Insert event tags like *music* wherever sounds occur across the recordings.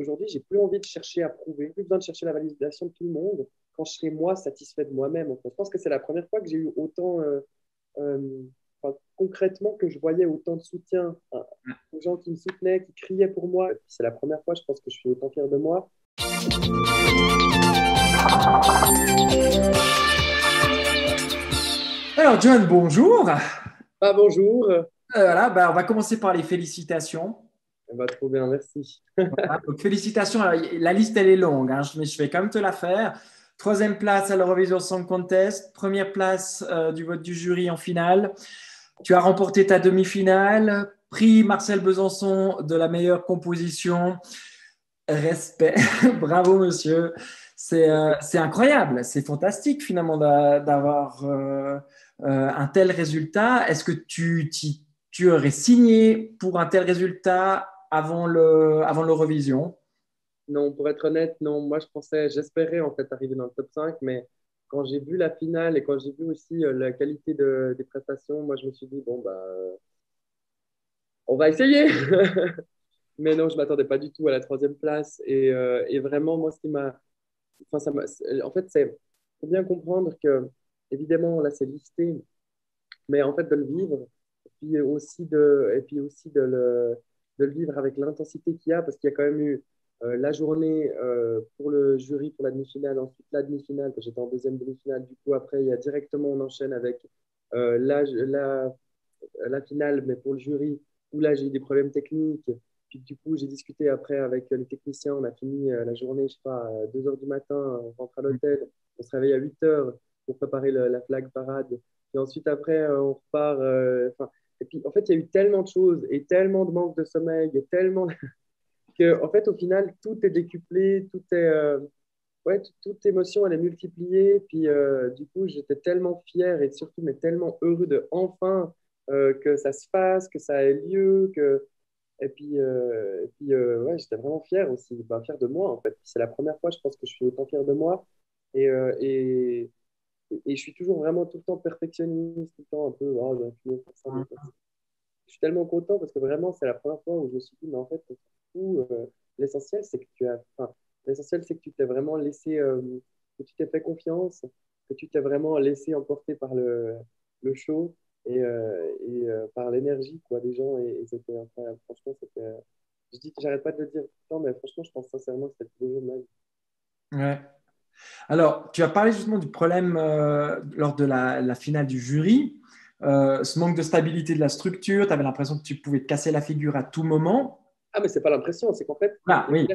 aujourd'hui, j'ai plus envie de chercher à prouver, plus besoin de chercher la validation de tout le monde quand je serai moi satisfait de moi-même. Je pense que c'est la première fois que j'ai eu autant, euh, euh, concrètement, que je voyais autant de soutien hein, aux gens qui me soutenaient, qui criaient pour moi. C'est la première fois, je pense, que je suis autant fier de moi. Alors, John, bonjour. Ah, bonjour. voilà, bah, on va commencer par les félicitations. Eh ben, trop bien, merci. félicitations. La liste, elle est longue, hein, mais je vais quand même te la faire. Troisième place à l'Eurovision Song Contest. Première place euh, du vote du jury en finale. Tu as remporté ta demi-finale. Prix Marcel Besançon de la meilleure composition. Respect. *laughs* Bravo, monsieur. C'est euh, incroyable. C'est fantastique, finalement, d'avoir euh, un tel résultat. Est-ce que tu, tu aurais signé pour un tel résultat avant l'Eurovision avant Non, pour être honnête, non. Moi, je pensais, j'espérais en fait arriver dans le top 5, mais quand j'ai vu la finale et quand j'ai vu aussi euh, la qualité de, des prestations, moi, je me suis dit, bon, bah, on va essayer. *laughs* mais non, je ne m'attendais pas du tout à la troisième place. Et, euh, et vraiment, moi, ce qui m'a. Enfin, ça en fait, c'est. faut bien comprendre que, évidemment, là, c'est listé, mais en fait, de le vivre, puis aussi de, et puis aussi de le de le vivre avec l'intensité qu'il y a, parce qu'il y a quand même eu euh, la journée euh, pour le jury pour la demi-finale, ensuite la demi-finale, que j'étais en deuxième demi-finale. Du coup, après, il y a directement, on enchaîne avec euh, la, la, la, finale, mais pour le jury, où là, j'ai eu des problèmes techniques. Puis du coup, j'ai discuté après avec les techniciens. On a fini la journée, je sais pas, à 2 h du matin, on rentre à l'hôtel. On se réveille à 8 h pour préparer la flag parade. Et ensuite, après, on repart. Et puis, en fait, il y a eu tellement de choses et tellement de manque de sommeil et tellement *laughs* que, en fait, au final, tout est décuplé, tout est. Euh, ouais, toute émotion, elle est multipliée. Puis, euh, du coup, j'étais tellement fier et surtout, mais tellement heureux de enfin euh, que ça se fasse, que ça ait lieu. Que... Et puis, et puis ouais, j'étais vraiment fier aussi, bah, fier de moi, en fait. C'est la première fois, je pense, que je suis autant fier de moi. Et, et je suis toujours vraiment tout le temps perfectionniste, tout le temps un peu, oh, ça, Je suis tellement content parce que vraiment, c'est la première fois où je me suis dit, mais en fait, euh, l'essentiel, c'est que tu as, l'essentiel, c'est que tu t'es vraiment laissé, euh, que tu t'es fait confiance, que tu t'es vraiment laissé emporter par le, le show et, euh, et par l'énergie quoi, des gens. Et, c'était. Franchement, c'était. Je dis, j'arrête pas de le dire tout le temps, mais franchement, je pense sincèrement que c'était le beau. Ouais. Alors, tu as parlé justement du problème euh, lors de la, finale du jury, euh, ce manque de stabilité de la structure, tu avais l'impression que tu pouvais te casser la figure à tout moment. Ah, mais c'est pas l'impression, c'est qu'en fait, ah, il,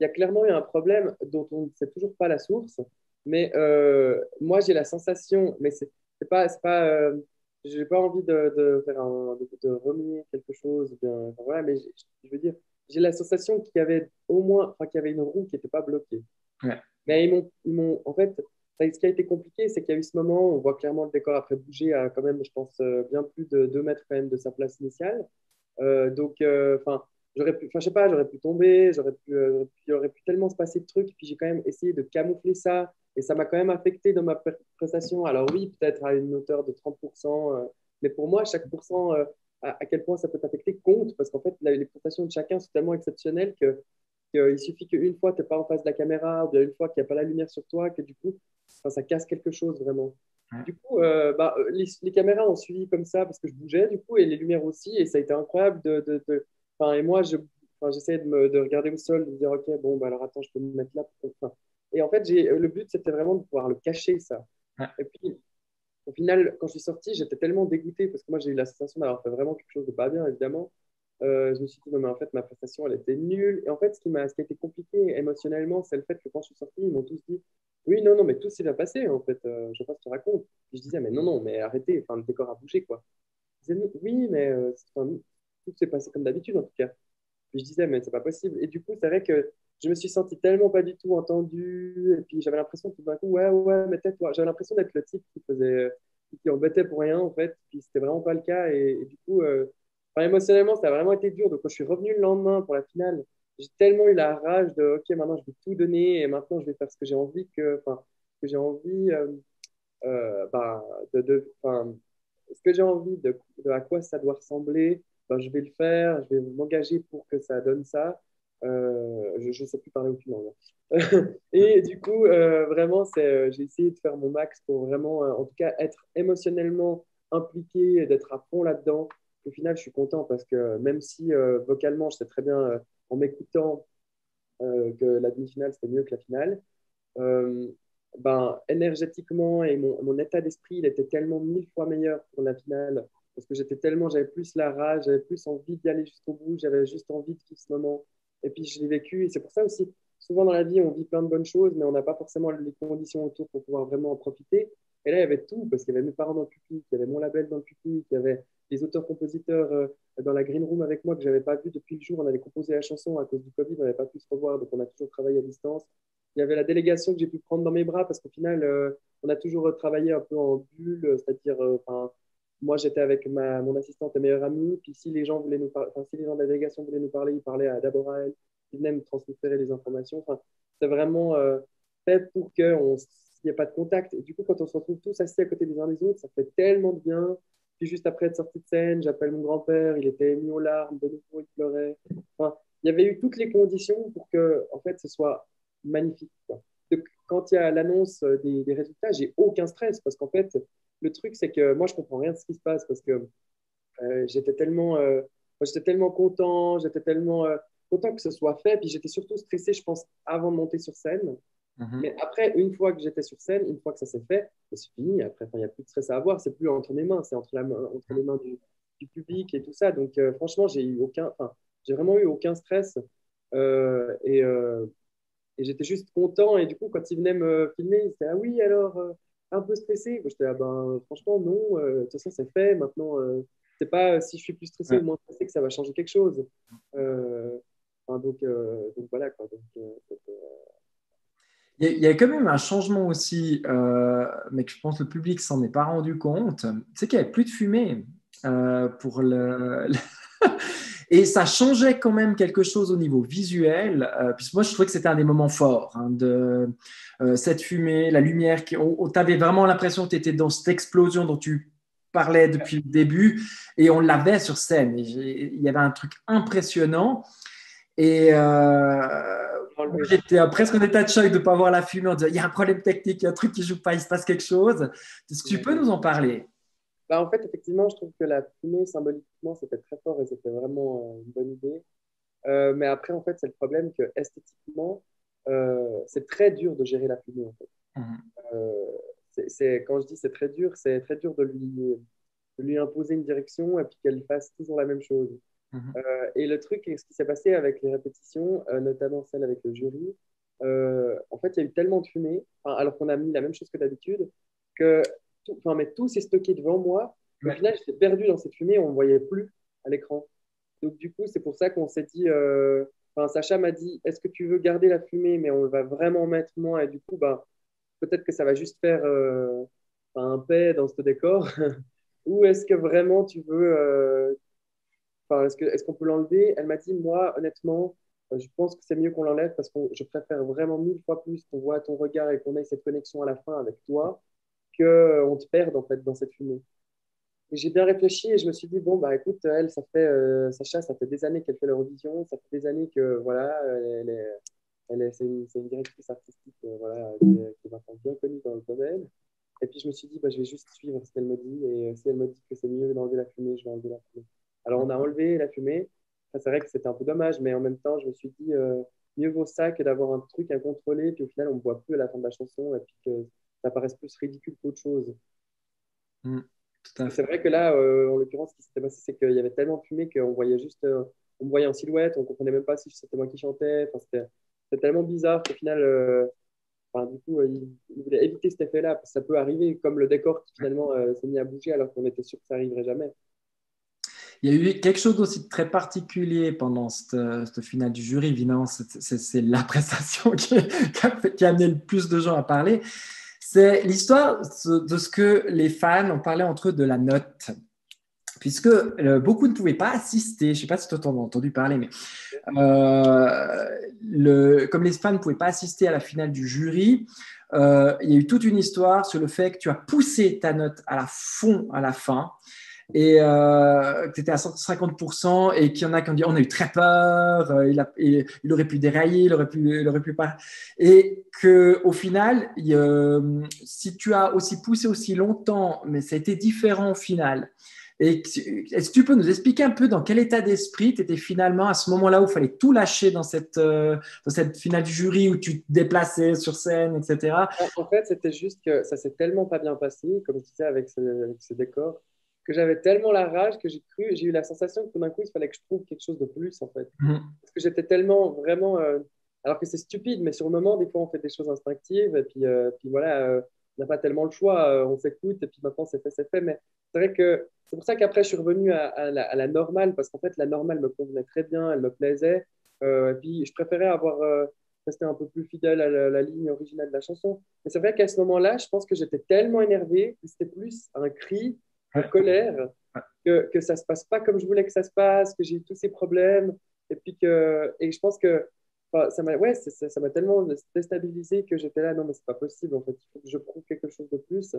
y a clairement eu un problème dont on ne sait toujours pas la source. Mais euh, moi, j'ai la sensation, mais c'est pas, pas j'ai pas envie de, faire de, remuer quelque chose, bien, voilà, mais je veux dire, j'ai la sensation qu'il y avait au moins, enfin, qu'il y avait une roue qui n'était pas bloquée. Ouais. Mais ils m'ont, en fait, ce qui a été compliqué, c'est qu'il y a eu ce moment, on voit clairement le décor après bouger à quand même, je pense, euh, bien plus de 2 mètres quand même de sa place initiale. Euh, donc, euh, enfin, j'aurais pu, enfin, je sais pas, j'aurais pu tomber, j'aurais pu, il aurait pu tellement se passer de trucs, puis j'ai quand même essayé de camoufler ça, et ça m'a quand même affecté dans ma prestation. Alors oui, peut-être à une hauteur de 30%, mais pour moi, chaque pourcent, à, à, quel point ça peut t'affecter compte, parce qu'en fait, les prestations de chacun sont tellement exceptionnelles que il suffit qu'une fois, tu n'es pas en face de la caméra, ou bien une fois qu'il n'y a pas la lumière sur toi, que du coup, ça casse quelque chose vraiment. Du coup, euh, bah, euh, les, caméras ont suivi comme ça parce que je bougeais, du coup, et les lumières aussi, et ça a été incroyable. De, de, et moi, j'essayais de, me, de regarder au sol, de me dire, OK, bon, bah, alors attends, je peux me mettre là. Pour... Et en fait, le but, c'était vraiment de pouvoir le cacher, ça. Et puis, au final, quand je suis sorti, j'étais tellement dégoûté parce que moi, j'ai eu la sensation d'avoir fait vraiment quelque chose de pas bien, évidemment. Euh, je me suis dit, non, mais en fait, ma prestation, elle était nulle. Et en fait, ce qui, a, ce qui a été compliqué émotionnellement, c'est le fait que quand je suis sorti, ils m'ont tous dit, oui, non, non, mais tout s'est bien passé, en fait. Euh, je sais pas ce que tu racontes. je disais, mais non, non, mais arrêtez, enfin, le décor a bougé, quoi. Ils disaient, oui, mais euh, tout s'est passé comme d'habitude, en tout cas. Puis je disais, mais c'est pas possible. Et du coup, c'est vrai que je me suis senti tellement pas du tout entendu. Et puis j'avais l'impression tout d'un coup, ouais, ouais, mais peut-être, j'avais l'impression d'être le type qui faisait, qui embêtait pour rien, en fait. Puis c'était vraiment pas le cas. Et, du coup, émotionnellement, ça a vraiment été dur. Donc, quand je suis revenu le lendemain pour la finale, j'ai tellement eu la rage de OK, maintenant je vais tout donner et maintenant je vais faire ce que j'ai envie que, enfin, que j'ai envie, euh, euh, bah, de, ce que j'ai envie de, à quoi ça doit ressembler, ben, je vais le faire, je vais m'engager pour que ça donne ça. Euh, je ne sais plus parler aucune langue. *laughs* et du coup, vraiment, j'ai essayé de faire mon max pour vraiment, en tout cas, être émotionnellement impliqué, d'être à fond là-dedans. Au final, je suis content parce que même si vocalement, je sais très bien, en m'écoutant, que la demi-finale, c'était mieux que la finale, ben, énergétiquement et mon, mon état d'esprit, il était tellement mille fois meilleur pour la finale parce que j'étais tellement, j'avais plus la rage, j'avais plus envie d'y aller jusqu'au bout, j'avais juste envie de vivre ce moment. Et puis je l'ai vécu et c'est pour ça aussi, souvent dans la vie, on vit plein de bonnes choses, mais on n'a pas forcément les conditions autour pour pouvoir vraiment en profiter. Et là, il y avait tout, parce qu'il y avait mes parents dans le public, il y avait mon label dans le public, il y avait des auteurs-compositeurs euh, dans la green room avec moi que je n'avais pas vu depuis le jour. On avait composé la chanson à cause du Covid, on n'avait pas pu se revoir, donc on a toujours travaillé à distance. Il y avait la délégation que j'ai pu prendre dans mes bras, parce qu'au final, euh, on a toujours travaillé un peu en bulle, c'est-à-dire, euh, moi, j'étais avec ma, mon assistante et meilleure amie. Puis si les gens voulaient nous parler, si les gens de la délégation voulaient nous parler, ils parlaient d'abord à elle. Ils venaient me transférer les informations. Enfin, c'est vraiment euh, fait pour qu'il n'y ait pas de contact. Et du coup, quand on se retrouve tous assis à côté des uns des autres, ça fait tellement de bien. Puis juste après être sorti de scène, j'appelle mon grand-père. Il était ému aux larmes. De nouveau, il pleurait. Enfin, il y avait eu toutes les conditions pour que, en fait, ce soit magnifique. quand il y a l'annonce des, des résultats, j'ai aucun stress parce qu'en fait, le truc, c'est que moi, je comprends rien de ce qui se passe parce que euh, j'étais tellement, euh, tellement content, j'étais tellement euh, content que ce soit fait. Puis j'étais surtout stressé, je pense, avant de monter sur scène. Mhm. Mais après, une fois que j'étais sur scène, une fois que ça s'est fait, c'est fini. Après, il n'y a plus de stress à avoir. C'est plus entre mes mains, c'est entre, la entre les mains du, public et tout ça. Donc, franchement, j'ai eu aucun, j'ai vraiment eu aucun stress. et, et j'étais juste content. Et du coup, quand ils venaient me filmer, ils disaient Ah oui, alors, un peu stressé. je J'étais, ah ben, franchement, non, euh, de toute façon, c'est fait. Maintenant, euh, c'est pas si je suis plus stressé ou moins stressé que ça va changer quelque chose. Euh, donc, donc, voilà. Quoi. Il, y a, il quand même un changement aussi, mais que je pense que le public s'en est pas rendu compte. C'est qu'il n'y avait plus de fumée pour le... *laughs* Et ça changeait quand même quelque chose au niveau visuel, euh, puisque moi je trouvais que c'était un des moments forts hein, de euh, cette fumée, la lumière. Qui, on, avais vraiment l'impression que tu étais dans cette explosion dont tu parlais depuis le début, et on l'avait sur scène. il y avait un truc impressionnant. Et euh, j'étais presque en état de choc de ne pas voir la fumée. On disait, il y a un problème technique, il y a un truc qui ne joue pas, il se passe quelque chose. Est-ce que tu peux nous en parler? Bah, en fait, effectivement, je trouve que la fumée, symboliquement, c'était très fort et c'était vraiment euh, une bonne idée. Euh, mais après, en fait, c'est le problème que esthétiquement, euh, c'est très dur de gérer la fumée. En fait. Mhm. c'est, quand je dis c'est très dur, c'est très dur de lui, de lui imposer une direction et puis qu'elle fasse toujours la même chose. Mhm. et le truc, ce qui s'est passé avec les répétitions, notamment celle avec le jury, en fait, il y a eu tellement de fumée, alors qu'on a mis la même chose que d'habitude, que enfin, mais tout s'est stocké devant moi. Au final, j'étais perdu dans cette fumée, on ne voyait plus à l'écran. Donc, du coup, c'est pour ça qu'on s'est dit, euh, enfin, Sacha m'a dit, est-ce que tu veux garder la fumée, mais on va vraiment mettre moins, et du coup, bah, peut-être que ça va juste faire euh, un paix dans ce décor, *laughs* ou est-ce que vraiment tu veux, euh, est-ce qu'on peut l'enlever? Elle m'a dit, moi, honnêtement, je pense que c'est mieux qu'on l'enlève parce que je préfère vraiment mille fois plus qu'on voit ton regard et qu'on ait cette connexion à la fin avec toi qu'on te perde en fait dans cette fumée. J'ai bien réfléchi et je me suis dit, bon, bah écoute, elle, ça fait, euh, Sacha, ça fait des années qu'elle fait l'Eurovision, ça fait des années que, voilà, elle est, elle est, c'est, une, directrice artistique euh, voilà, qui, est, maintenant bien connue dans le domaine. Et puis je me suis dit, bah, je vais juste suivre ce qu'elle me dit. Et si elle me dit que c'est mieux d'enlever la fumée, je vais enlever la fumée. Alors on a enlevé la fumée. c'est vrai que c'était un peu dommage, mais en même temps, je me suis dit, euh, mieux vaut ça que d'avoir un truc à contrôler. Puis au final, on ne voit plus à la fin de la chanson. Et puis que ça paraisse plus ridicule qu'autre chose. Mm, c'est vrai que là, euh, en l'occurrence, ce qui s'était passé, c'est qu'il y avait tellement de fumée qu'on voyait juste, euh, on me voyait en silhouette, on ne comprenait même pas si c'était moi qui chantais. Enfin, c'était, tellement bizarre qu'au final, euh, enfin, du coup, il, voulait éviter cet effet-là. Ça peut arriver comme le décor qui finalement s'est mis à bouger alors qu'on était sûr que ça n'arriverait jamais. Il y a eu quelque chose aussi de très particulier pendant cette, finale du jury. Évidemment, c'est, la *laughs* prestation qui, a amené le plus de gens à parler. C'est l'histoire de ce que les fans ont parlé entre eux de la note. Puisque euh, beaucoup ne pouvaient pas assister, je ne sais pas si tu as entendu parler, mais euh, comme les fans ne pouvaient pas assister à la finale du jury, euh, il y a eu toute une histoire sur le fait que tu as poussé ta note à la fond à la fin. Et euh, tu étais à 150% et qu'il y en a qui ont dit on a eu très peur, euh, il, a, il, aurait pu dérailler, il aurait pu, il aurait pu pas. Et que au final, si tu as aussi poussé aussi longtemps, mais ça a été différent au final. Est-ce que tu peux nous expliquer un peu dans quel état d'esprit tu étais finalement à ce moment-là où il fallait tout lâcher dans cette, euh, dans cette finale du jury où tu te déplaçais sur scène, etc. En fait, c'était juste que ça s'est tellement pas bien passé, comme je disais avec ce, avec ce décor, que j'avais tellement la rage que j'ai cru, j'ai eu la sensation que tout d'un coup, il fallait que je trouve quelque chose de plus, en fait. Mhm. Parce que j'étais tellement vraiment. Euh, alors que c'est stupide, mais sur le moment, des fois, on fait des choses instinctives, et puis, euh, puis voilà, euh, on n'a pas tellement le choix, on s'écoute, et puis maintenant, c'est fait, c'est fait. Mais c'est vrai que c'est pour ça qu'après, je suis revenu à, la, normale, parce qu'en fait, la normale me convenait très bien, elle me plaisait. et puis, je préférais avoir resté un peu plus fidèle à la, la ligne originale de la chanson. Mais c'est vrai qu'à ce moment-là, je pense que j'étais tellement énervé que c'était plus un cri colère, que, que ça se passe pas comme je voulais que ça se passe, que j'ai eu tous ces problèmes. Et puis que, et je pense que ça m'a ouais, ça m'a tellement déstabilisé que j'étais là, non, mais c'est pas possible, en fait, il faut que je prouve quelque chose de plus.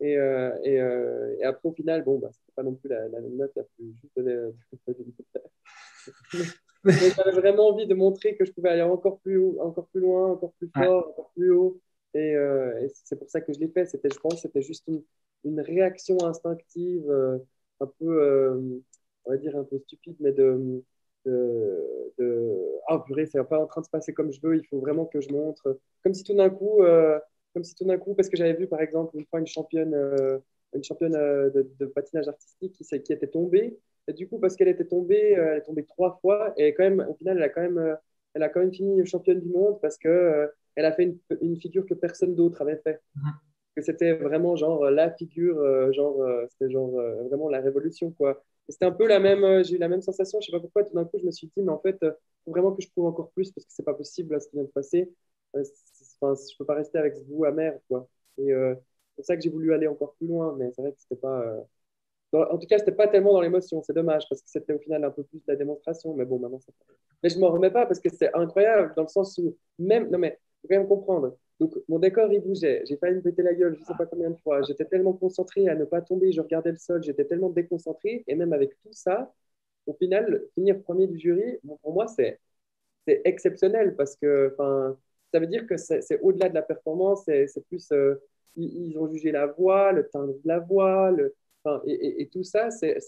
Et, euh, et, euh, et après, au final, bon, bah, c'était pas non plus la, la note la plus juste de, *laughs* *laughs* mais j'avais vraiment envie de montrer que je pouvais aller encore plus haut, encore plus loin, encore plus fort, encore plus haut. Et, euh, et c'est pour ça que je l'ai fait. C'était, je pense, c'était juste une, une réaction instinctive, euh, un peu, euh, on va dire un peu stupide, mais de, de, de ah purée, c'est pas en train de se passer comme je veux, il faut vraiment que je montre. Comme si tout d'un coup, euh, si coup, parce que j'avais vu par exemple une fois une championne, une championne de, patinage artistique qui, qui était tombée. Et du coup, parce qu'elle était tombée, elle est tombée trois fois, et quand même, au final, elle a quand même, elle a quand même fini championne du monde parce que elle a fait une, une figure que personne d'autre avait fait. Que c'était vraiment genre la figure, euh, genre euh, c'était genre euh, vraiment la révolution quoi. C'était un peu la même, j'ai eu la même sensation, je sais pas pourquoi, tout d'un coup je me suis dit mais en fait faut vraiment que je prouve encore plus parce que c'est pas possible là ce qui vient de passer. Enfin, je peux pas rester avec ce goût amer quoi. C'est pour ça que j'ai voulu aller encore plus loin, mais c'est vrai que c'était pas. en tout cas, c'était pas tellement dans l'émotion, c'est dommage parce que c'était au final un peu plus de la démonstration, mais bon maintenant ça. Mais je m'en remets pas parce que c'est incroyable dans le sens où même non mais faut quand comprendre donc, mon décor, il bougeait. J'ai failli me péter la gueule, je ne sais pas combien de fois. J'étais tellement concentré à ne pas tomber, je regardais le sol, j'étais tellement déconcentré. Et même avec tout ça, au final, finir premier du jury, pour moi, c'est exceptionnel parce que ça veut dire que c'est au-delà de la performance, c'est plus. Euh, ils, ont jugé la voix, le timbre de la voix, le, et, tout ça, c'est,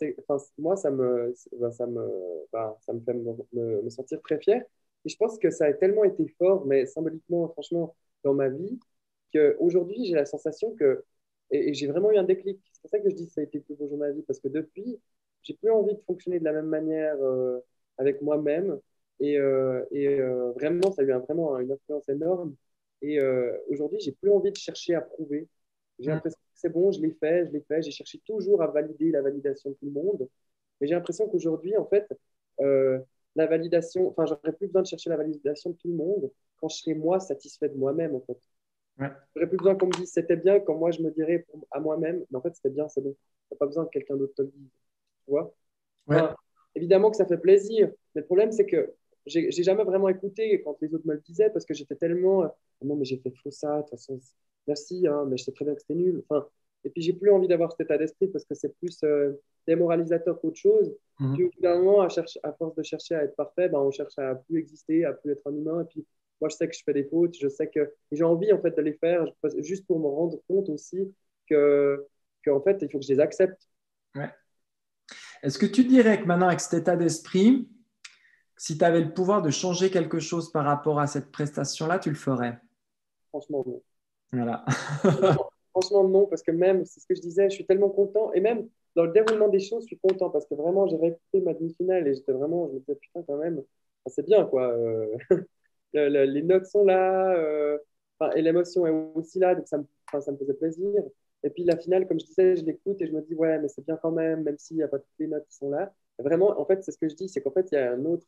moi, ça me, ça me, ça me fait me, me, sentir très fier. Et je pense que ça a tellement été fort, mais symboliquement, franchement, dans ma vie qu'aujourd'hui, j'ai la sensation que, et, j'ai vraiment eu un déclic. C'est pour ça que je dis que ça a été le plus beau jour de ma vie, parce que depuis, j'ai plus envie de fonctionner de la même manière euh, avec moi-même. Et, euh, et euh, vraiment, ça a eu vraiment une influence énorme. Et aujourd'hui, j'ai plus envie de chercher à prouver. J'ai mm. l'impression que c'est bon, je l'ai fait, je l'ai fait. J'ai cherché toujours à valider la validation de tout le monde. Mais j'ai l'impression qu'aujourd'hui, en fait, la validation, enfin, j'aurais plus besoin de chercher la validation de tout le monde quand je serai moi satisfait de moi-même, en fait. Ouais. J'aurais plus besoin qu'on me dise c'était bien quand moi je me dirais à moi-même, mais en fait c'était bien, c'est bon. n'as pas besoin que quelqu'un d'autre te le dise. Tu vois Évidemment que ça fait plaisir, mais le problème c'est que j'ai jamais vraiment écouté quand les autres me le disaient parce que j'étais tellement euh, non, mais j'ai fait faux ça, de toute façon, merci, hein, mais je sais très bien que c'était nul. Enfin, et puis, j'ai plus envie d'avoir cet état d'esprit parce que c'est plus euh, démoralisateur qu'autre chose. Mhm. Puis, au bout d'un moment, à, à, force de chercher à être parfait, ben, on cherche à plus exister, à plus être un humain. Et puis, moi, je sais que je fais des fautes, je sais que j'ai envie en fait de les faire, juste pour me rendre compte aussi que, que en fait, il faut que je les accepte. Ouais. Est-ce que tu dirais que maintenant, avec cet état d'esprit, si tu avais le pouvoir de changer quelque chose par rapport à cette prestation-là, tu le ferais? Franchement, non. Voilà. Franchement, non, parce que même, c'est ce que je disais, je suis tellement content. Et même dans le déroulement des choses, je suis content parce que vraiment, j'ai réécouté ma demi-finale et j'étais vraiment, je me disais, putain, quand même, c'est bien, quoi. Euh, *laughs* les notes sont là, euh, et l'émotion est aussi là, donc ça me, ça me faisait plaisir. Et puis la finale, comme je disais, je l'écoute et je me dis, ouais, mais c'est bien quand même, même s'il n'y a pas toutes les notes qui sont là. vraiment, en fait, c'est ce que je dis, c'est qu'en fait, il y a une autre.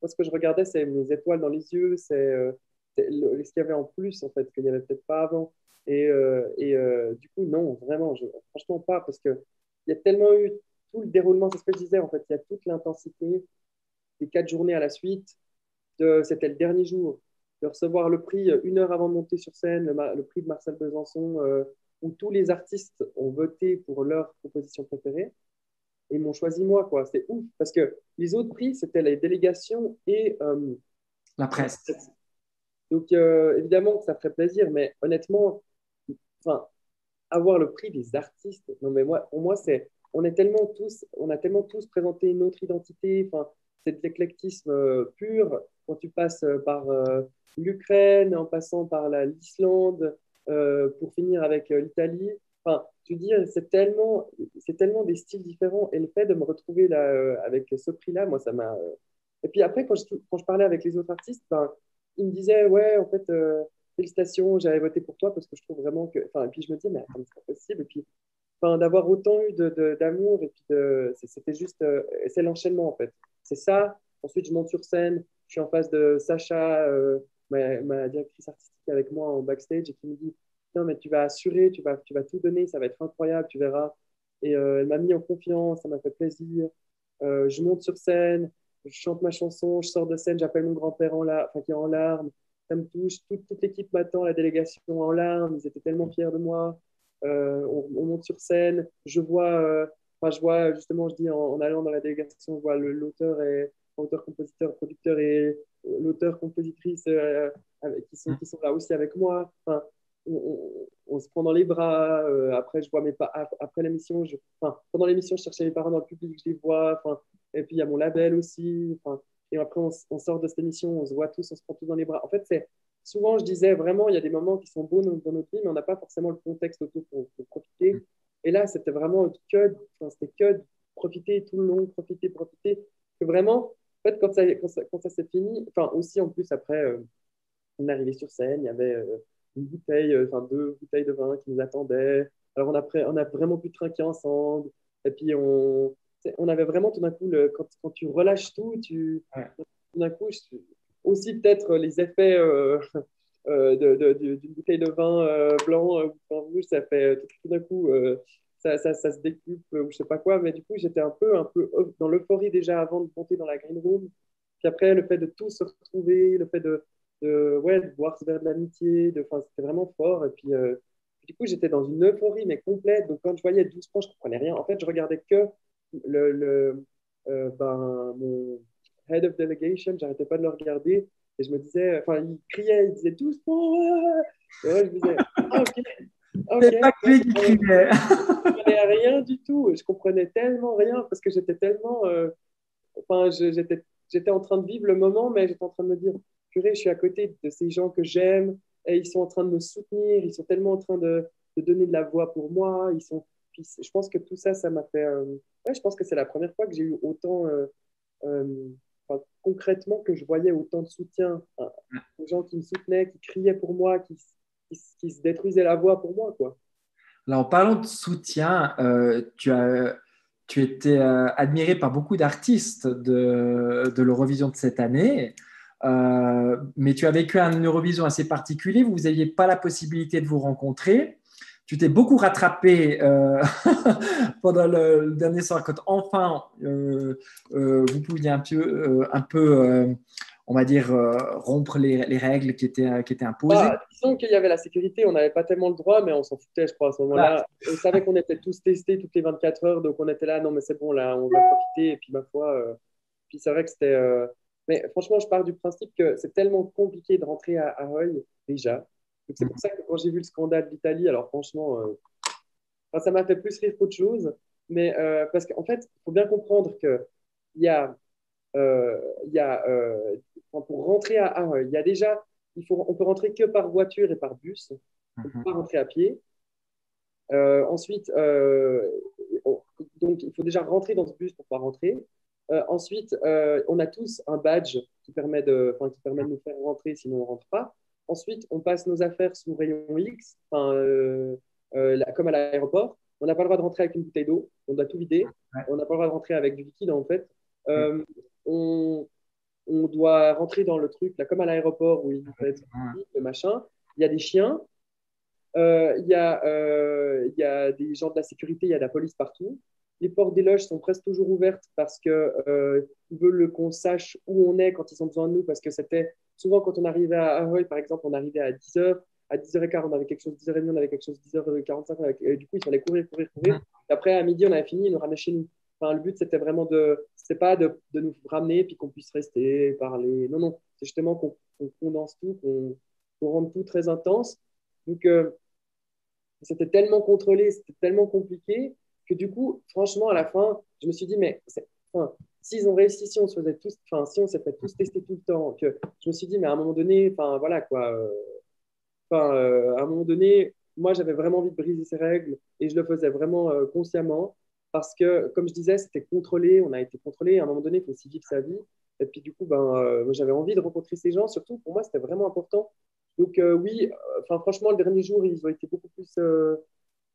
Moi, ce que je regardais, c'est mes étoiles dans les yeux, c'est euh, ce qu'il y avait en plus, en fait, qu'il n'y avait peut-être pas avant. Et, euh, et euh, du coup, non, vraiment, franchement pas, parce qu'il y a tellement eu tout le déroulement, c'est ce que je disais, en fait, il y a toute l'intensité des quatre journées à la suite. C'était le dernier jour, de recevoir le prix une heure avant de monter sur scène, le, prix de Marcel Besançon, où tous les artistes ont voté pour leur composition préférée et m'ont choisi moi. quoi. C'est ouf, parce que les autres prix, c'était les délégations et... Euh, la presse. Donc, euh, évidemment que ça ferait plaisir, mais honnêtement, enfin, avoir le prix des artistes, non, mais moi, pour moi, c'est... On, est tellement tous, on a tellement tous présenté une autre identité, enfin, c'est de l'éclectisme euh, pur. Quand tu passes par l'Ukraine, en passant par l'Islande, pour finir avec l'Italie, Enfin, tu dis, c'est tellement, c'est tellement des styles différents. Et le fait de me retrouver là, euh, avec ce prix-là, moi, ça m'a. Euh, et puis après, quand je, parlais avec les autres artistes, ben, ils me disaient, ouais, en fait, euh, félicitations, j'avais voté pour toi parce que je trouve vraiment que. Enfin, et puis je me disais, mais attends, c'est possible. Et puis, enfin, d'avoir autant eu d'amour, de, et puis c'était juste. c'est l'enchaînement, en fait. C'est ça. Ensuite, je monte sur scène, je suis en face de Sacha, ma, ma directrice artistique avec moi en backstage, et qui me dit, non, mais tu vas assurer, tu vas, tu vas tout donner, ça va être incroyable, tu verras. Et euh, elle m'a mis en confiance, ça m'a fait plaisir. Euh, je monte sur scène, je chante ma chanson, je sors de scène, j'appelle mon grand-père qui est en larmes. Ça touche. Toute, l'équipe m'attend, la délégation en larmes. Ils étaient tellement fiers de moi. Euh, on, monte sur scène. Je vois, enfin, je vois justement, je dis en, allant dans la délégation, je vois l'auteur et auteur, compositeur, producteur et l'auteur, compositrice qui, sont, qui sont là aussi avec moi. On, se prend dans les bras. Euh, après, je vois mes pas après l'émission, je... enfin, pendant l'émission, je cherchais mes parents dans le public, je les vois. Enfin, et puis il y a mon label aussi. Et après, on, sort de cette émission, on se voit tous, on se prend tous dans les bras. En fait, c'est souvent, je disais vraiment, il y a des moments qui sont beaux dans, notre vie, mais on n'a pas forcément le contexte autour pour, profiter. Et là, c'était vraiment que, c'était que profiter tout le long, profiter, profiter. Que vraiment, en fait, quand ça, quand ça, s'est fini, enfin aussi en plus après, euh, on est arrivé sur scène, il y avait euh, une bouteille, euh, enfin deux bouteilles de vin qui nous attendaient. Alors on a, on a vraiment pu trinquer ensemble. Et puis on, on avait vraiment tout d'un coup, le, quand, quand, tu relâches tout, tu, tout d'un coup, aussi peut-être les effets euh, *laughs* euh, d'une bouteille de vin blanc ou vin rouge, ça fait tout, d'un coup, ça, ça, ça, se décupe ou je sais pas quoi. Mais du coup, j'étais un peu, un peu dans l'euphorie déjà avant de monter dans la green room. Puis après, le fait de tout se retrouver, le fait de, de, ouais, de voir vers de l'amitié. C'était vraiment fort. Et puis, euh, du coup, j'étais dans une euphorie, mais complète. Donc, quand je voyais 12 points, je ne comprenais rien. En fait, je regardais que le, le euh, ben, mon head of delegation. J'arrêtais pas de le regarder. Et je me disais, enfin, il criait, il disait 12 points. Et ouais, je me disais, ah, ok. Okay. pas que lui qui criait. je comprenais rien du tout. Je comprenais tellement rien parce que j'étais tellement. Euh, enfin, j'étais en train de vivre le moment, mais j'étais en train de me dire je suis à côté de ces gens que j'aime et ils sont en train de me soutenir, ils sont tellement en train de, de donner de la voix pour moi. Ils sont, je pense que tout ça, ça m'a fait. Euh, ouais, je pense que c'est la première fois que j'ai eu autant, euh, euh, concrètement, que je voyais autant de soutien hein, aux gens qui me soutenaient, qui criaient pour moi, qui, qui, se détruisaient la voix pour moi. Quoi. Alors, en parlant de soutien, tu as. Tu étais admiré par beaucoup d'artistes de, de l'Eurovision de cette année. Euh, mais tu as vécu un Eurovision assez particulier, vous n'aviez pas la possibilité de vous rencontrer. Tu t'es beaucoup rattrapé euh, *laughs* pendant le, dernier soir quand enfin euh, vous pouviez un peu, un peu on va dire, rompre les, règles qui étaient, qui étaient imposées. Bah, disons qu'il y avait la sécurité, on n'avait pas tellement le droit, mais on s'en foutait, je crois, à ce moment-là. On savait qu'on était tous testés toutes les 24 heures, donc on était là, non, mais c'est bon, là, on va profiter. Et puis, ma foi, puis c'est vrai que c'était mais franchement, je pars du principe que c'est tellement compliqué de rentrer à Ahoy déjà. C'est pour ça que quand j'ai vu le scandale d'Italie, alors franchement, euh, ça m'a fait plus rire qu'autre chose. Mais euh, parce qu'en fait, il faut bien comprendre qu'il y a, euh, y a pour rentrer à il y a déjà, il faut, on peut rentrer que par voiture et par bus. On ne peut pas rentrer à pied. ensuite, donc il faut déjà rentrer dans ce bus pour pouvoir rentrer. Euh, ensuite, euh, on a tous un badge qui permet, de, qui permet de nous faire rentrer, sinon on ne rentre pas. Ensuite, on passe nos affaires sous rayon X, euh, comme à l'aéroport. On n'a pas le droit de rentrer avec une bouteille d'eau, on doit tout vider. On n'a pas le droit de rentrer avec du liquide, en fait. on, on, doit rentrer dans le truc, là, comme à l'aéroport, où il fait le machin. Il y a des chiens, il y, a, il y a des gens de la sécurité, il y a de la police partout. Les portes des loges sont presque toujours ouvertes parce qu'ils euh, veulent qu'on sache où on est quand ils ont besoin de nous. Parce que c'était souvent quand on arrivait à Ahoy, par exemple, on arrivait à 10h. à 10h15, on avait quelque chose, 10h30, on avait quelque chose, 10h45, et du coup, il fallait courir, courir, courir. Et après, à midi, on avait fini, ils nous ramenaient chez nous. Enfin, le but, c'était vraiment de, c'est pas de, de, nous ramener puis qu'on puisse rester, parler. Non, non, c'est justement qu'on condense tout, qu'on rende tout très intense. Donc, euh, c'était tellement contrôlé, c'était tellement compliqué que du coup, franchement, à la fin, je me suis dit, mais enfin, s'ils ont réussi, si on se faisait tous, enfin, si on s'est fait tous tester tout le temps, que je me suis dit, mais à un moment donné, enfin, voilà quoi. Euh, enfin, euh, à un moment donné, moi, j'avais vraiment envie de briser ces règles et je le faisais vraiment euh, consciemment parce que, comme je disais, c'était contrôlé, on a été contrôlé. À un moment donné, il faut aussi vivre sa vie. Et puis, du coup, ben, j'avais envie de rencontrer ces gens. Surtout, pour moi, c'était vraiment important. Donc, oui, franchement, le dernier jour, ils ont été beaucoup plus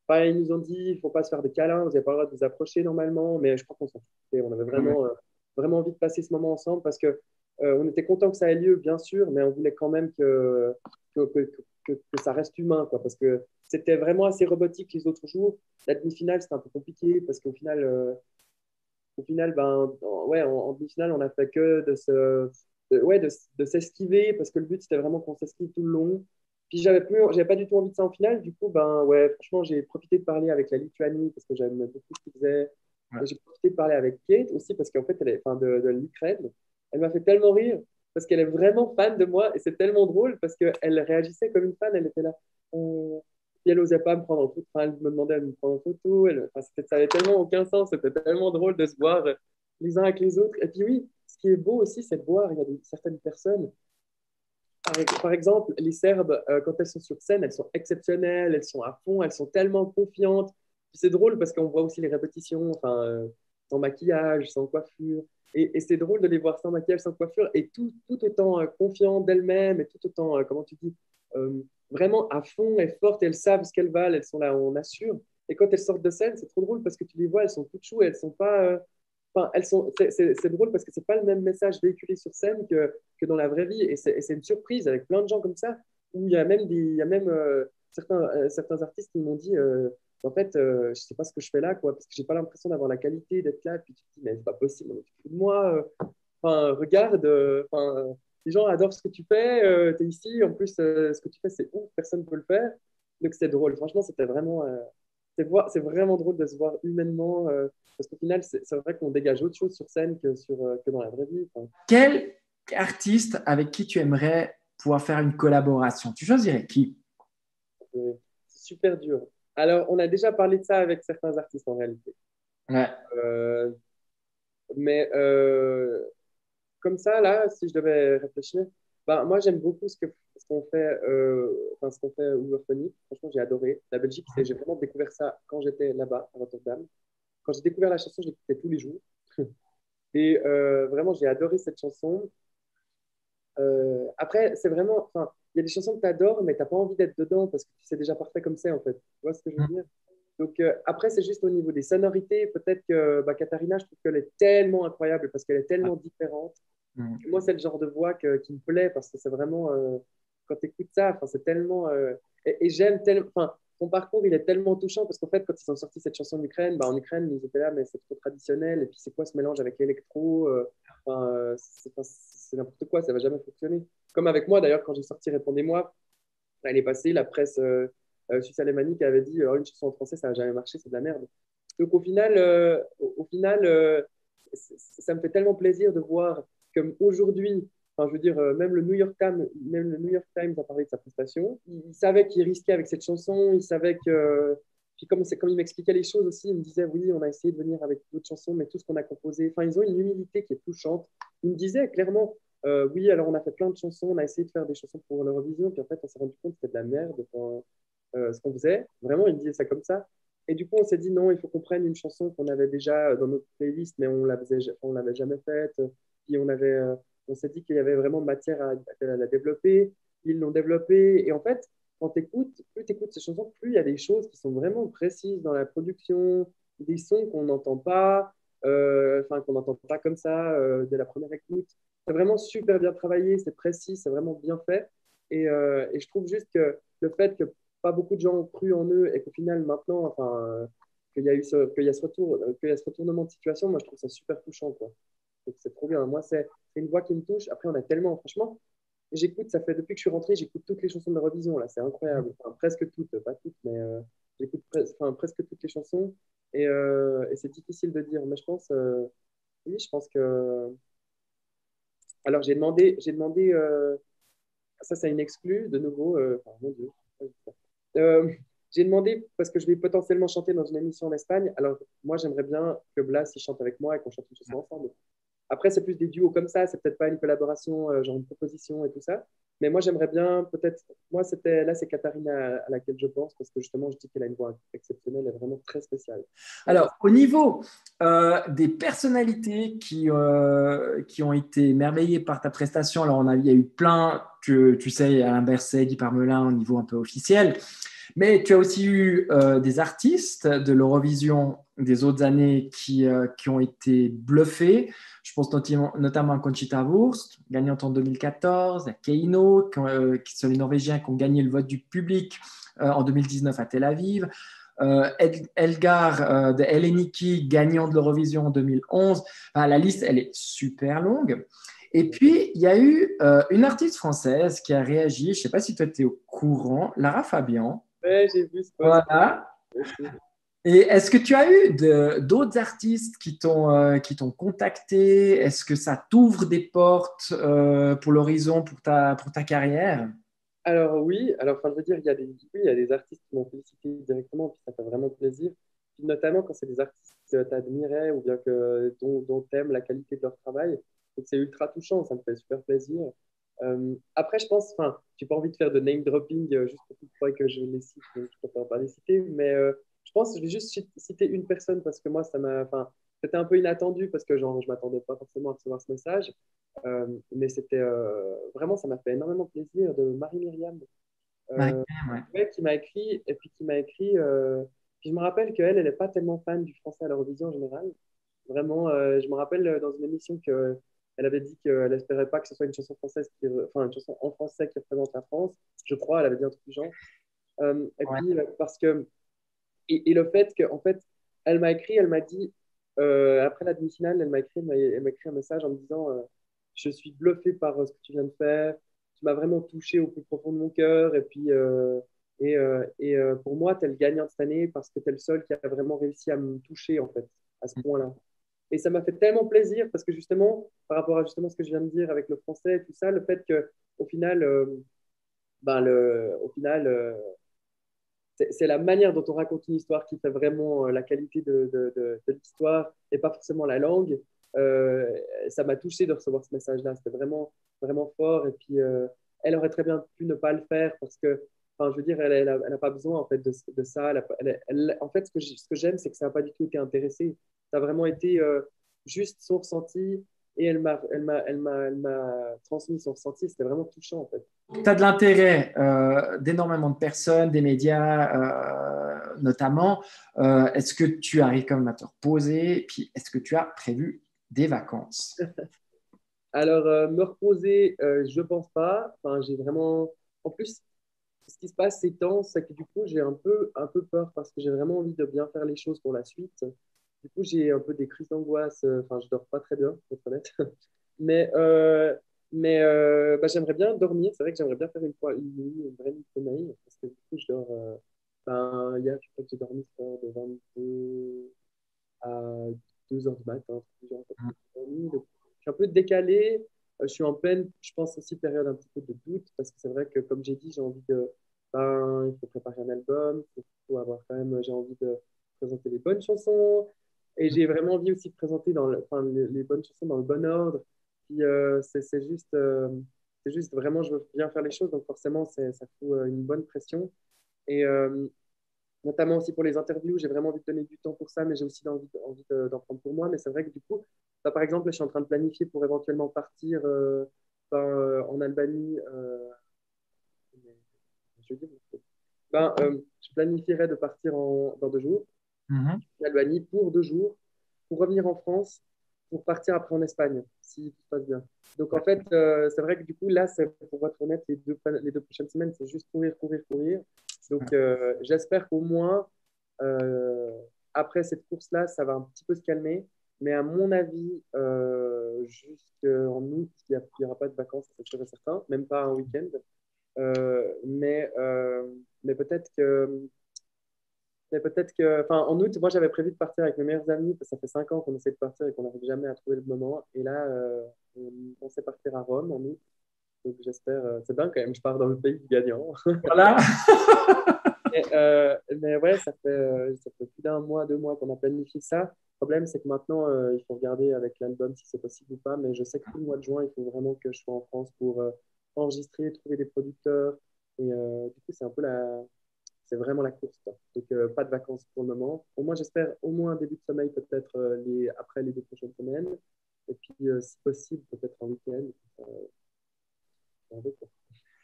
ils nous ont dit, il ne faut pas se faire des câlins, vous n'avez pas le droit de vous approcher normalement, mais je crois qu'on s'en foutait. On avait vraiment, euh, vraiment envie de passer ce moment ensemble parce que euh, on était content que ça ait lieu, bien sûr, mais on voulait quand même que, que, que, que, ça reste humain, quoi, parce que c'était vraiment assez robotique les autres jours. La demi-finale, c'était un peu compliqué parce qu'au final, euh, au final ben, ouais, en, demi-finale, on n'a fait que de se, ouais, de, de s'esquiver parce que le but, c'était vraiment qu'on s'esquive tout le long. Puis j'avais pas du tout envie de ça en finale. Du coup, ben ouais, franchement, j'ai profité de parler avec la Lituanie parce que j'aime beaucoup ce qu'ils faisaient. J'ai profité de parler avec Kate aussi parce qu'en fait, elle est, enfin, de, de l'Ukraine. Elle m'a fait tellement rire parce qu'elle est vraiment fan de moi et c'est tellement drôle parce qu'elle réagissait comme une fan. Elle était là. Euh... Puis elle n'osait pas me prendre en photo. Enfin, elle me demandait de me prendre en photo. Elle... Enfin, ça n'avait tellement aucun sens. C'était tellement drôle de se voir les uns avec les autres. Et puis oui, ce qui est beau aussi, c'est de voir, il y a des, certaines personnes par, exemple, les Serbes, euh, quand elles sont sur scène, elles sont exceptionnelles, elles sont à fond, elles sont tellement confiantes. C'est drôle parce qu'on voit aussi les répétitions, enfin, euh, sans maquillage, sans coiffure. Et, c'est drôle de les voir sans maquillage, sans coiffure, et tout, tout autant euh, confiantes d'elles-mêmes, et tout autant, comment tu dis, vraiment à fond et fortes, elles savent ce qu'elles valent, elles sont là, on assure. Et quand elles sortent de scène, c'est trop drôle parce que tu les vois, elles sont toutes choues, elles sont pas elles sont, c'est drôle parce que c'est pas le même message véhiculé sur scène que, que dans la vraie vie. Et c'est une surprise avec plein de gens comme ça, où il y a même, y a même euh, certains, euh, certains artistes qui m'ont dit euh, en fait, je sais pas ce que je fais là, quoi, parce que j'ai pas l'impression d'avoir la qualité d'être là. Puis tu te dis, mais c'est pas possible, de moi. Enfin, regarde, enfin, les gens adorent ce que tu fais, tu es ici, en plus, ce que tu fais, c'est ouf, personne ne peut le faire. Donc c'est drôle. Franchement, c'était vraiment c'est vraiment drôle de se voir humainement, euh, parce qu'au final, c'est vrai qu'on dégage autre chose sur scène que, sur, euh, que dans la vraie vie. Quel artiste avec qui tu aimerais pouvoir faire une collaboration? Tu choisirais qui? C'est super dur. Alors, on a déjà parlé de ça avec certains artistes en réalité. Ouais. Euh, mais comme ça, là, si je devais réfléchir, bah, moi, j'aime beaucoup ce qu'on ce qu'on fait, euh, enfin, ce qu'on fait Franchement, j'ai adoré. La Belgique, j'ai vraiment découvert ça quand j'étais là-bas, à Rotterdam. Quand j'ai découvert la chanson, je l'écoutais tous les jours. *laughs* Et euh, vraiment, j'ai adoré cette chanson. Euh, après, c'est vraiment. Enfin, il y a des chansons que tu adores, mais tu n'as pas envie d'être dedans parce que c'est déjà parfait comme c'est, en fait. Tu vois ce que je veux dire? Donc euh, après, c'est juste au niveau des sonorités. Peut-être que bah, Katharina, je trouve qu'elle est tellement incroyable parce qu'elle est tellement différente. Mm. Moi, c'est le genre de voix qui me plaît parce que c'est vraiment, euh, quand tu écoutes ça, c'est tellement. Euh, et, j'aime tellement. Ton parcours, il est tellement touchant parce qu'en fait, quand ils ont sorti cette chanson en Ukraine, bah, en Ukraine, ils étaient là, mais c'est trop traditionnel. Et puis, c'est quoi ce mélange avec l'électro euh, C'est n'importe quoi, ça va jamais fonctionner. Comme avec moi, d'ailleurs, quand j'ai sorti Répondez-moi, l'année passée, la presse suisse alémanique avait dit une chanson en français, ça va jamais marcher, c'est de la merde. Donc, au final, au, final ça me fait tellement plaisir de voir aujourd'hui, enfin, je veux dire, euh, même le New York Times, même le New York Times a parlé de sa prestation. Il, savait qu'il risquait avec cette chanson. Il savait que, puis comme comme il m'expliquait les choses aussi, il me disait oui, on a essayé de venir avec d'autres chansons, mais tout ce qu'on a composé. Enfin, ils ont une humilité qui est touchante. Il me disait clairement. Euh, oui, alors on a fait plein de chansons, on a essayé de faire des chansons pour l'Eurovision, puis en fait on s'est rendu compte que c'était de la merde, euh, ce qu'on faisait. Vraiment, il me disait ça comme ça. Et du coup, on s'est dit non, il faut qu'on prenne une chanson qu'on avait déjà dans notre playlist, mais on ne l'avait jamais faite. Puis euh, on s'est dit qu'il y avait vraiment matière à, la développer. Ils l'ont développée. Et en fait, quand tu plus tu ces chansons, plus il y a des choses qui sont vraiment précises dans la production, des sons qu'on n'entend pas, euh, enfin qu'on n'entend pas comme ça euh, dès la première écoute. C'est vraiment super bien travaillé, c'est précis, c'est vraiment bien fait. Et, je trouve juste que le fait que pas beaucoup de gens ont cru en eux et qu'au final, maintenant, enfin, qu'il y a eu ce, ce retour, qu'il y a ce retournement de situation, moi je trouve ça super touchant, quoi c'est trop bien. Moi, c'est une voix qui me touche. Après, on a tellement, franchement, j'écoute, ça fait depuis que je suis rentré, j'écoute toutes les chansons de l'Eurovision, là, c'est incroyable. Enfin, presque toutes, pas toutes, mais euh, j'écoute presque toutes les chansons. Et, et c'est difficile de dire, mais je pense, oui, je pense que. Alors, j'ai demandé, j'ai demandé ça, c'est une exclue, de nouveau. J'ai demandé, parce que je vais potentiellement chanter dans une émission en Espagne, alors moi j'aimerais bien que Blas chante avec moi et qu'on chante une chanson ensemble. Après, c'est plus des duos comme ça, c'est peut-être pas une collaboration, euh, genre une proposition et tout ça. Mais moi, j'aimerais bien, peut-être, moi, c'était là, c'est Katharina à, laquelle je pense, parce que justement, je dis qu'elle a une voix exceptionnelle et vraiment très spéciale. Alors, au niveau euh, des personnalités qui, euh, qui ont été merveillées par ta prestation, alors il y a eu plein, tu, tu sais, Alain Berset, Guy Parmelin au niveau un peu officiel. Mais tu as aussi eu euh, des artistes de l'Eurovision des autres années qui, euh, qui, ont été bluffés. Je pense notamment, à Conchita Wurst, gagnante en 2014, à Keino, euh, qui, sont les Norvégiens qui ont gagné le vote du public en 2019 à Tel Aviv. Elgar de Heleniki, gagnant de l'Eurovision en 2011. la liste, elle est super longue. Et puis, il y a eu une artiste française qui a réagi, je ne sais pas si tu étais au courant, Lara Fabian, j'ai vu ce Voilà. Et est-ce que tu as eu d'autres artistes qui t'ont euh, contacté? Est-ce que ça t'ouvre des portes euh, pour l'horizon, pour ta, pour ta carrière? Alors oui, alors enfin, je veux dire, il y a des, oui, il y a des artistes qui m'ont félicité directement, puis ça fait vraiment plaisir. Puis notamment quand c'est des artistes que tu admirais ou bien que, dont, dont tu aimes la qualité de leur travail. c'est ultra touchant, ça me fait super plaisir. Euh, après, je pense, enfin, j'ai pas envie de faire de name dropping euh, juste pour que que je les cite, donc je préfère pas les citer, mais euh, je pense que je vais juste citer une personne parce que moi, ça m'a, enfin, c'était un peu inattendu parce que genre, je m'attendais pas forcément à recevoir ce message, mais c'était vraiment, ça m'a fait énormément plaisir de Marie Myriam, ouais. qui m'a écrit et puis qui m'a écrit. puis je me rappelle qu'elle, elle n'est pas tellement fan du français à l'Eurovision en général. Vraiment, je me rappelle dans une émission que elle avait dit qu'elle espérait pas que ce soit une chanson française, qui, enfin une chanson en français qui représente la France. Je crois, elle avait dit un truc du genre. Euh, et puis parce que et, le fait qu'en fait, elle m'a écrit, elle m'a dit euh, après la demi-finale, elle m'a écrit, elle m'a écrit un message en me disant euh, je suis bluffé par ce que tu viens de faire, tu m'as vraiment touché au plus profond de mon cœur et puis et, et pour moi, tu es le gagnant cette année parce que tu es le seul qui a vraiment réussi à me toucher en fait à ce mm. point-là. Et ça m'a fait tellement plaisir parce que justement, par rapport à justement ce que je viens de dire avec le français et tout ça, le fait que au final, euh, ben le, au final, euh, c'est la manière dont on raconte une histoire qui fait vraiment euh, la qualité de, de, de, l'histoire et pas forcément la langue. ça m'a touché de recevoir ce message-là. C'était vraiment, vraiment fort. Et puis, elle aurait très bien pu ne pas le faire parce que, enfin, je veux dire, elle n'a pas besoin en fait de, ça. En fait, ce que j'aime, c'est que ça n'a pas du tout été intéressé. Ça a vraiment été euh, juste son ressenti et elle m'a, elle m'a, elle m'a, elle m'a transmis son ressenti. C'était vraiment touchant en fait. Tu as de l'intérêt euh, d'énormément de personnes, des médias euh, notamment. est-ce que tu arrives quand même à te reposer? Puis est-ce que tu as prévu des vacances? *laughs* Alors, me reposer, je pense pas. Enfin, j'ai vraiment. En plus, ce qui se passe ces temps, c'est que du coup, j'ai un peu, un peu peur parce que j'ai vraiment envie de bien faire les choses pour la suite. Du coup, j'ai un peu des crises d'angoisse. Euh, enfin, je dors pas très bien, pour être honnête. *laughs* mais euh, mais euh, bah, j'aimerais bien dormir. C'est vrai que j'aimerais bien faire une fois une nuit, une vraie nuit de sommeil. Parce que du coup, je dors. ben, hier, je crois que j'ai dormi de 22 à 2 heures du matin. Mm. je suis un peu décalé. Je suis en pleine, je pense aussi, période un petit peu de doute. Parce que c'est vrai que, comme j'ai dit, j'ai envie de. Ben, il faut préparer un album. Il faut avoir quand même. J'ai envie de présenter des bonnes chansons. Et j'ai vraiment envie aussi de présenter les, bonnes chansons dans le bon ordre. Puis euh, c'est juste, euh, c'est juste vraiment, je veux bien faire les choses, donc forcément, ça fout euh, une bonne pression. Et notamment aussi pour les interviews, j'ai vraiment envie de donner du temps pour ça, mais j'ai aussi envie, d'en prendre pour moi. Mais c'est vrai que du coup, par exemple, je suis en train de planifier pour éventuellement partir ben, en Albanie. je, ben, je planifierais de partir dans deux jours. Albanie pour deux jours, pour revenir en France, pour partir après en Espagne, si tout se passe bien. Donc en fait, euh, c'est vrai que du coup, là, pour être honnête, les deux, les deux prochaines semaines, c'est juste courir, courir, courir. Donc euh, j'espère qu'au moins, euh, après cette course-là, ça va un petit peu se calmer. Mais à mon avis, jusqu'en août, il n'y aura pas de vacances, c'est sûr et certain, même pas un week-end. Mais mais peut-être que. Mais peut-être que. Enfin, en août, moi, j'avais prévu de partir avec mes meilleurs amis, parce que ça fait cinq ans qu'on essaie de partir et qu'on n'arrive jamais à trouver le moment. Et là, euh, on pensait partir à Rome en août. Donc, j'espère. c'est dingue quand même, je pars dans le pays du gagnant. *laughs* Voilà! mais, euh, mais, ouais, ça fait, ça fait plus d'un mois, deux mois qu'on a planifié ça. Le problème, c'est que maintenant, il faut regarder avec l'album si c'est possible ou pas. Mais je sais que tout le mois de juin, il faut vraiment que je sois en France pour enregistrer, trouver des producteurs. Et euh, du coup, c'est un peu la. C'est vraiment la course. Donc, euh, pas de vacances pour le moment. Au moins, j'espère au moins un début de sommeil, peut-être euh, les... après les deux prochaines semaines. Et puis, si possible, peut-être un week-end.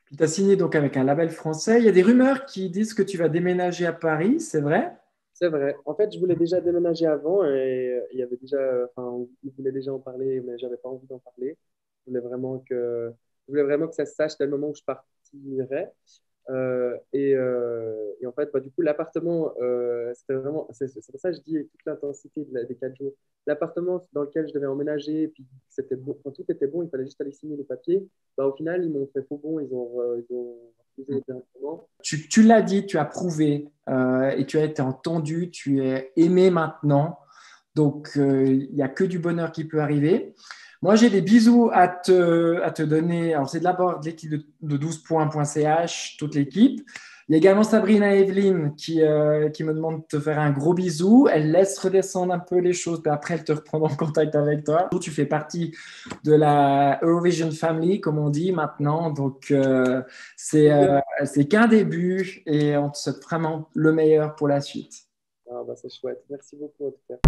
Puis tu as signé donc avec un label français. Il y a des rumeurs qui disent que tu vas déménager à Paris, c'est vrai? C'est vrai. En fait, je voulais déjà déménager avant et il y avait déjà, enfin, il voulait déjà en parler, mais j'avais pas envie d'en parler. Je voulais vraiment que je voulais vraiment que ça se sache dès le moment où je partirais. Euh, et, euh, et, en fait, bah, du coup, l'appartement, euh, c'était vraiment, c'est pour ça que je dis toute l'intensité des quatre jours. L'appartement dans lequel je devais emménager, puis c'était bon, quand tout était bon, il fallait juste aller signer les papiers. Bah, au final, ils m'ont fait faux bon, ils ont, ils ont refusé directement. Tu, tu l'as dit, tu as prouvé et tu as été entendu, tu es aimé maintenant. Donc, il n'y a que du bonheur qui peut arriver. Moi, j'ai des bisous à te, donner. Alors, c'est d'abord de l'équipe de, 12points.ch, toute l'équipe. Il y a également Sabrina Evelyn qui, euh, qui me demande de te faire un gros bisou. Elle laisse redescendre un peu les choses, puis après, elle te reprend en contact avec toi. Tu fais partie de la Eurovision Family, comme on dit maintenant. Donc, euh, euh, c'est qu'un début et on te souhaite vraiment le meilleur pour la suite. Ah, bah, c'est chouette. Merci beaucoup, en.